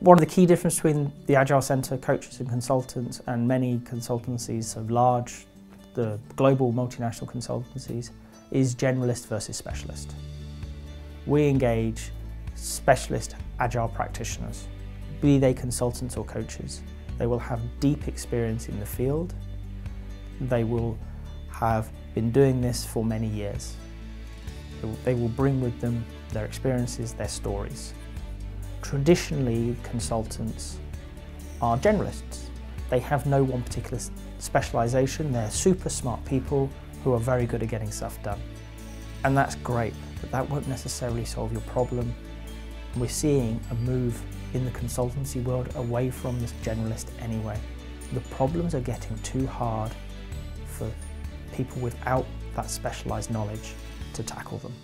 One of the key differences between the Agile Centre coaches and consultants and many consultancies of large, the global multinational consultancies, is generalist versus specialist. We engage specialist Agile practitioners, be they consultants or coaches. They will have deep experience in the field. They will have been doing this for many years. They will bring with them their experiences, their stories. Traditionally, consultants are generalists. They have no one particular specialisation. They're super smart people who are very good at getting stuff done. And that's great, but that won't necessarily solve your problem. We're seeing a move in the consultancy world away from this generalist anyway. The problems are getting too hard for people without that specialised knowledge to tackle them.